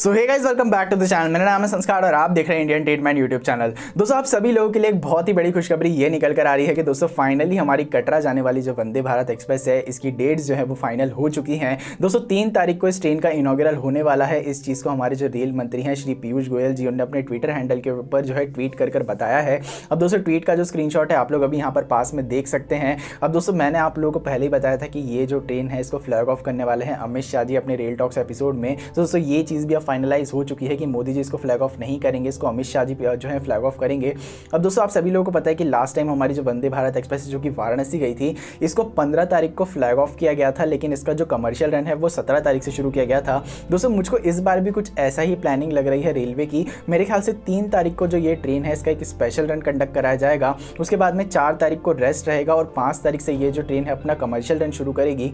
So hey guys welcome back to the channel मेरा नाम है संस्कार और आप देख रहे हैं इंडियन ट्रीटमेंट यूट्यूब चैनल दोस्तों, आप सभी लोगों के लिए एक बहुत ही बड़ी खुशखबरी ये निकल कर आ रही है कि दोस्तों फाइनली हमारी कटरा जाने वाली जो वंदे भारत एक्सप्रेस है, इसकी डेट्स जो है वो फाइनल हो चुकी हैं. दोस्तों, तीन तारीख को इस ट्रेन का इनाग्रल होने वाला है. इस चीज़ को हमारे जो रेल मंत्री हैं, श्री पीयूष गोयल जी, उन्होंने अपने ट्विटर हैंडल के ऊपर जो है ट्वीट कर कर बताया है. अब दोस्तों ट्वीट का जो स्क्रीन है, आप लोग अभी यहाँ पर पास में देख सकते हैं. अब दोस्तों, मैंने आप लोगों को पहले ही बताया था कि ये जो ट्रेन है, इसको फ्लैग ऑफ़ करने वाले हैं अमित शाह जी अपने रेल टॉक्स एपिसोड में. तो दोस्तों, ये चीज़ भी फाइनलाइज हो चुकी है कि मोदी जी इसको फ्लैग ऑफ़ नहीं करेंगे, इसको अमित शाह जी जो है फ्लैग ऑफ़ करेंगे। अब दोस्तों, आप सभी लोगों को पता है कि लास्ट टाइम हमारी जो वंदे भारत एक्सप्रेस जो कि वाराणसी गई थी, इसको पंद्रह तारीख को फ्लैग ऑफ़ किया गया था, लेकिन इसका जो कमर्शियल रन है, वो सत्रह तारीख से शुरू किया गया था। दोस्तों, मुझको इस बार भी कुछ ऐसा ही प्लानिंग लग रही है रेलवे की। मेरे ख्याल से तीन तारीख को जो ये ट्रेन है, इसका एक स्पेशल रन कंडक्ट कराया जाएगा। उसके बाद में चार तारीख को रेस्ट रहेगा और पाँच तारीख से ये जो ट्रेन है, अपना कमर्शियल रन शुरू करेगी।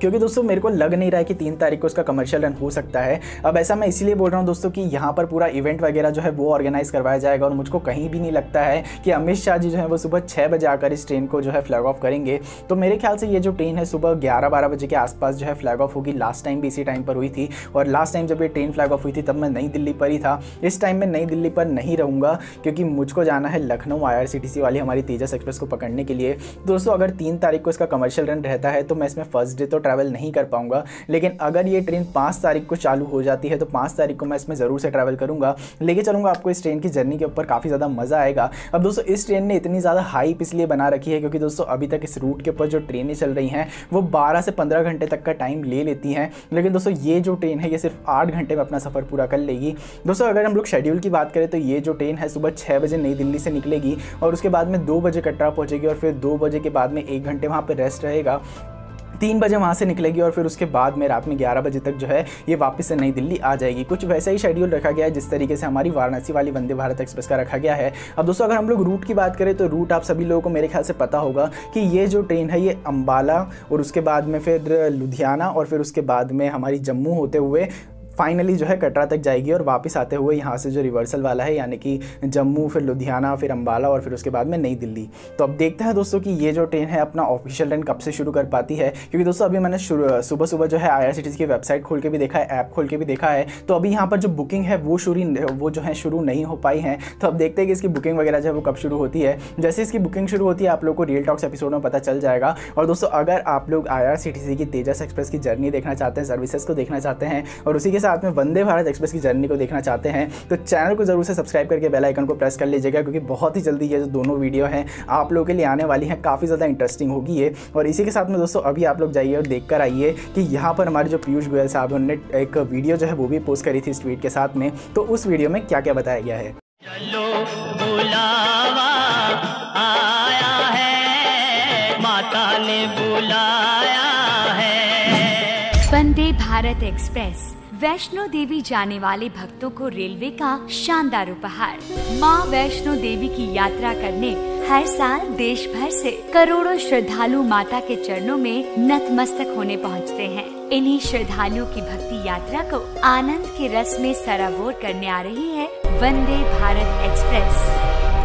क्योंकि दोस्तों मेरे को लग नहीं रहा है कि तीन तारीख को उसका कमर्शियल रन हो सकता है। अब ऐसा मैं इसीलिए बोल रहा हूँ दोस्तों कि यहाँ पर पूरा इवेंट वगैरह जो है वो ऑर्गेनाइज करवाया जाएगा और मुझको कहीं भी नहीं लगता है कि अमित शाह जी जो है वो सुबह छः बजे आकर इस ट्रेन को जो है फ्लैग ऑफ़ करेंगे। तो मेरे ख्याल से ये जो ट्रेन है सुबह ग्यारह बारह बजे के आसपास जो है फ्लैग ऑफ़ होगी। लास्ट टाइम भी इसी टाइम पर हुई थी और लास्ट टाइम जब ये ट्रेन फ्लैग ऑफ़ हुई थी, तब मैं नई दिल्ली पर ही था। इस टाइम में नई दिल्ली पर नहीं रहूँगा क्योंकि मुझको जाना है लखनऊ आईआरसीटीसी वाली हमारी तेजस एक्सप्रेस को पकड़ने के लिए। दोस्तों, अगर तीन तारीख को इसका कमर्शियल रन रहता है तो मैं इसमें फ़र्स्ट डे तो ट्रैवल नहीं कर पाऊँगा। लेकिन अगर ये ट्रेन पाँच तारीख को चालू हो जाती है तो पाँच तारीख को मैं इसमें ज़रूर से ट्रैवल करूँगा। लेके चलूँगा आपको इस ट्रेन की जर्नी के ऊपर, काफ़ी ज़्यादा मज़ा आएगा। अब दोस्तों, इस ट्रेन ने इतनी ज़्यादा हाइप इसलिए बना रखी है क्योंकि दोस्तों, अभी तक इस रूट के ऊपर जो ट्रेनें चल रही हैं, वो बारह से पंद्रह घंटे तक का टाइम ले लेती हैं। लेकिन दोस्तों, ये जो ट्रेन है, ये सिर्फ़ आठ घंटे में अपना सफ़र पूरा कर लेगी। दोस्तों, अगर हम लोग शेड्यूल की बात करें तो ये जो ट्रेन है, सुबह छः बजे नई दिल्ली से निकलेगी और उसके बाद में दो बजे कटरा पहुँचेगी और फिर दो बजे के बाद में एक घंटे वहाँ पर रेस्ट रहेगा। तीन बजे वहाँ से निकलेगी और फिर उसके बाद में रात में ग्यारह बजे तक जो है ये वापस से नई दिल्ली आ जाएगी। कुछ वैसा ही शेड्यूल रखा गया है जिस तरीके से हमारी वाराणसी वाली वंदे भारत एक्सप्रेस का रखा गया है। अब दोस्तों, अगर हम लोग रूट की बात करें तो रूट आप सभी लोगों को मेरे ख्याल से पता होगा कि ये जो ट्रेन है ये अम्बाला और उसके बाद में फिर लुधियाना और फिर उसके बाद में हमारी जम्मू होते हुए फाइनली जो है कटरा तक जाएगी और वापस आते हुए यहाँ से जो रिवर्सल वाला है, यानी कि जम्मू, फिर लुधियाना, फिर अम्बाला और फिर उसके बाद में नई दिल्ली। तो अब देखते हैं दोस्तों कि ये जो ट्रेन है अपना ऑफिशियल रन कब से शुरू कर पाती है, क्योंकि दोस्तों अभी मैंने सुबह सुबह जो है आईआरसीटीसी की वेबसाइट खोल के भी देखा है ऐप खोल के भी देखा है। तो अभी यहाँ पर जो बुकिंग है, वो शुरू वो जो है शुरू नहीं हो पाई है। तो अब देखते हैं कि इसकी बुकिंग वगैरह जो है वो कब शुरू होती है। जैसे इसकी बुकिंग शुरू होती है, आप लोग को रियल टॉक्स एपिसोड में पता चल जाएगा। और दोस्तों अगर आप लोग आईआरसीटीसी की तेजस एक्सप्रेस की जर्नी देखना चाहते हैं सर्विसेज़ को देखना चाहते हैं, और उसी के साथ में वंदे भारत एक्सप्रेस की जर्नी को देखना चाहते हैं तो चैनल को ज़रूर से सब्सक्राइब करके बेल आइकन को प्रेस कर लीजिएगा क्योंकि बहुत ही जल्दी ये जो दोनों वीडियो हैं आप लोगों के लिए आने वाली हैं काफ़ी ज़्यादा इंटरेस्टिंग होगी ये। और इसी के साथ में दोस्तों अभी आप लोग जाइए और देख कर आइए कि यहाँ पर हमारे जो पीयूष गोयल साहब उन्होंने एक वीडियो जो है वो भी पोस्ट करी थी इस ट्वीट के साथ में तो उस वीडियो में क्या क्या बताया गया है? चलो बुलावा आया है माता ने बुलाया है। वंदे भारत एक्सप्रेस। वैष्णो देवी जाने वाले भक्तों को रेलवे का शानदार उपहार। माँ वैष्णो देवी की यात्रा करने हर साल देश भर से करोड़ों श्रद्धालु माता के चरणों में नतमस्तक होने पहुँचते हैं। इन्हीं श्रद्धालुओं की भक्ति यात्रा को आनंद के रस में सराबोर करने आ रही है वंदे भारत एक्सप्रेस।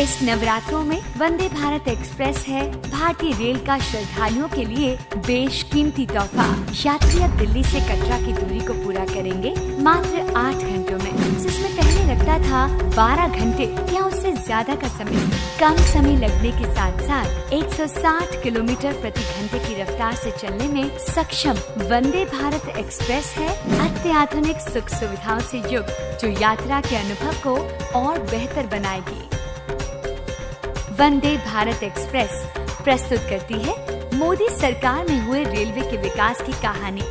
इस नवरात्रों में वंदे भारत एक्सप्रेस है। भारतीय रेल का श्रद्धालुओं के लिए बेशकीमती तोहफा। यात्री अब दिल्ली से कटरा की दूरी को पूरा करेंगे, मात्र आठ घंटों में। जिसमें पहले लगता था बारह घंटे या उससे ज़्यादा का समय। कम समय लगने के साथ साथ 160 किलोमीटर प्रति घंटे की रफ्तार से चलने में सक्षम वंदे भारत एक्सप्रेस है अत्याधुनिक सुख सुविधाओं से युक्त, जो यात्रा के अनुभव को और बेहतर बनाएगी। वंदे भारत एक्सप्रेस प्रस्तुत करती है मोदी सरकार में हुए रेलवे के विकास की कहानी।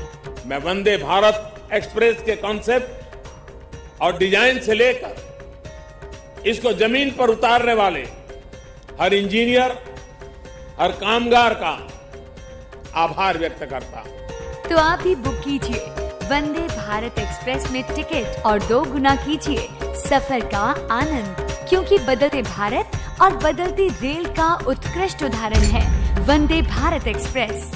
मैं वंदे भारत एक्सप्रेस के कॉन्सेप्ट और डिज़ाइन से लेकर इसको ज़मीन पर उतारने वाले हर इंजीनियर हर कामगार का आभार व्यक्त करता तो आप ही बुक कीजिए वंदे भारत एक्सप्रेस में टिकट और दो गुना कीजिए सफ़र का आनंद। क्योंकि बदलते भारत और बदलती रेल का उत्कृष्ट उदाहरण है। वंदे भारत एक्सप्रेस।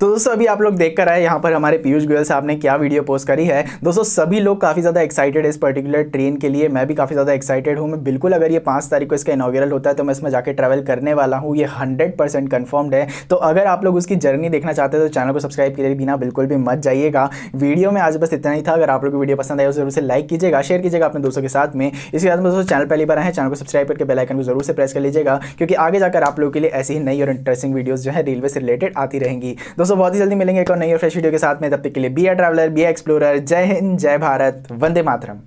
तो दोस्तों, अभी आप लोग देख कर आए, यहाँ पर हमारे पीयूष गोयल साहब ने क्या वीडियो पोस्ट करी है। दोस्तों, सभी लोग काफ़ी ज़्यादा एक्साइटेड है इस पर्टिकुलर ट्रेन के लिए। मैं भी काफ़ी ज़्यादा एक्साइटेड हूँ। मैं बिल्कुल, अगर ये पाँच तारीख को इसका इनाग्रल होता है तो मैं इसमें जाकर ट्रैवल करने वाला हूँ। ये हंड्रेड परसेंट कन्फर्म्ड है। तो अगर आप लोग उसकी जर्नी देखना चाहते हैं तो चैनल को सब्सक्राइब किए बिना बिल्कुल भी मत जाइएगा। वीडियो में आज बस इतना ही था। अगर आप लोग वीडियो पसंद आया तो ज़रूर से लाइक कीजिएगा शेयर कीजिएगा अपने दोस्तों के साथ में। इसके बाद दोस्तों चैनल पहली बार है चैनल को सब्सक्राइब करके बेल आइकन को ज़रूर से प्रेस कर लीजिएगा, क्योंकि आगे जाकर आप लोगों के लिए ऐसी ही नई और इंटरेस्टिंग वीडियोस जो है रेलवे से रिलेटेड आती रहेंगी। दोस्तों बहुत ही जल्दी मिलेंगे एक और नई और फ्रेश वीडियो के साथ में। तब तक के लिए be a traveller be a explorer जय हिंद, जय भारत, वंदे मातरम।